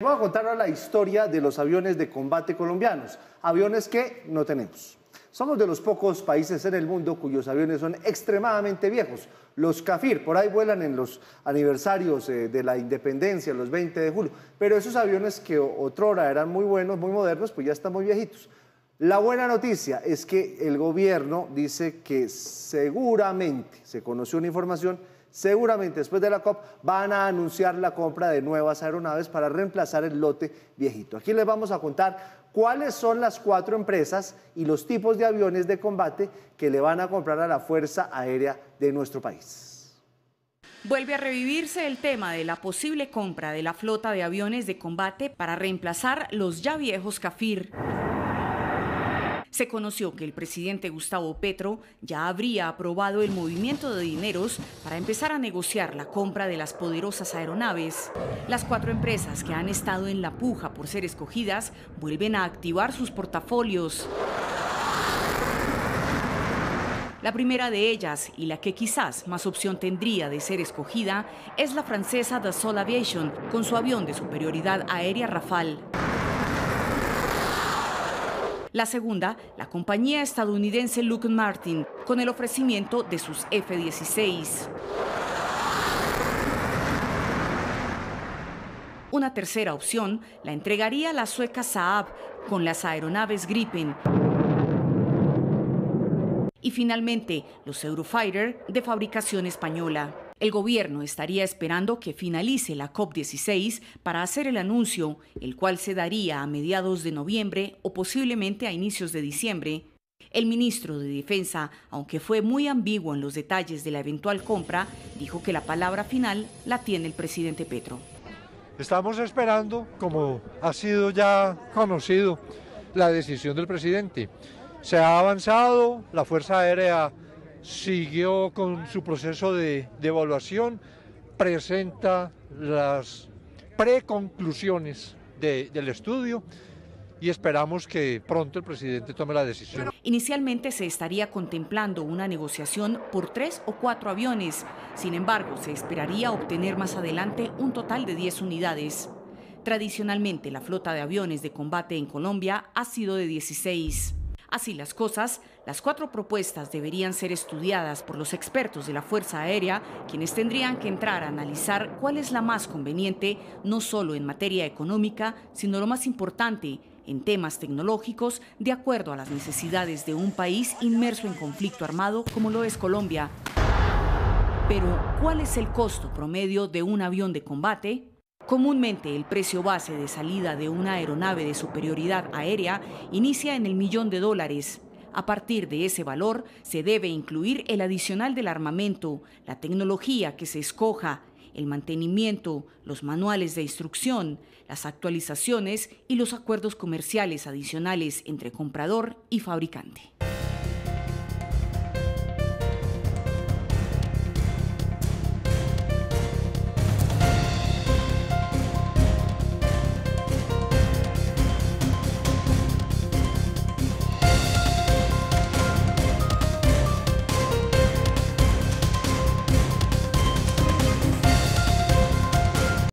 Voy a contar la historia de los aviones de combate colombianos, aviones que no tenemos. Somos de los pocos países en el mundo cuyos aviones son extremadamente viejos. Los CAFIR, por ahí vuelan en los aniversarios eh, de la independencia, los 20 de julio, pero esos aviones que otrora eran muy buenos, muy modernos, pues ya están muy viejitos. La buena noticia es que el gobierno dice que seguramente, se conoció una información, seguramente después de la COP van a anunciar la compra de nuevas aeronaves para reemplazar el lote viejito. Aquí les vamos a contar cuáles son las cuatro empresas y los tipos de aviones de combate que le van a comprar a la Fuerza Aérea de nuestro país. Vuelve a revivirse el tema de la posible compra de la flota de aviones de combate para reemplazar los ya viejos Cafir se conoció que el presidente Gustavo Petro ya habría aprobado el movimiento de dineros para empezar a negociar la compra de las poderosas aeronaves. Las cuatro empresas que han estado en la puja por ser escogidas vuelven a activar sus portafolios. La primera de ellas, y la que quizás más opción tendría de ser escogida, es la francesa Dassault Aviation, con su avión de superioridad aérea Rafale. La segunda, la compañía estadounidense Lockheed Martin, con el ofrecimiento de sus F-16. Una tercera opción la entregaría la sueca Saab con las aeronaves Gripen. Y finalmente, los Eurofighter de fabricación española. El gobierno estaría esperando que finalice la COP16 para hacer el anuncio, el cual se daría a mediados de noviembre o posiblemente a inicios de diciembre. El ministro de Defensa, aunque fue muy ambiguo en los detalles de la eventual compra, dijo que la palabra final la tiene el presidente Petro. Estamos esperando, como ha sido ya conocido, la decisión del presidente. Se ha avanzado, la Fuerza Aérea siguió con su proceso de, evaluación, presenta las preconclusiones del estudio y esperamos que pronto el presidente tome la decisión. Inicialmente se estaría contemplando una negociación por tres o cuatro aviones, sin embargo se esperaría obtener más adelante un total de 10 unidades. Tradicionalmente la flota de aviones de combate en Colombia ha sido de 16. Así las cosas, las cuatro propuestas deberían ser estudiadas por los expertos de la Fuerza Aérea, quienes tendrían que entrar a analizar cuál es la más conveniente, no solo en materia económica, sino lo más importante, en temas tecnológicos, de acuerdo a las necesidades de un país inmerso en conflicto armado como lo es Colombia. Pero, ¿cuál es el costo promedio de un avión de combate? Comúnmente el precio base de salida de una aeronave de superioridad aérea inicia en el millón de dólares. A partir de ese valor se debe incluir el adicional del armamento, la tecnología que se escoja, el mantenimiento, los manuales de instrucción, las actualizaciones y los acuerdos comerciales adicionales entre comprador y fabricante.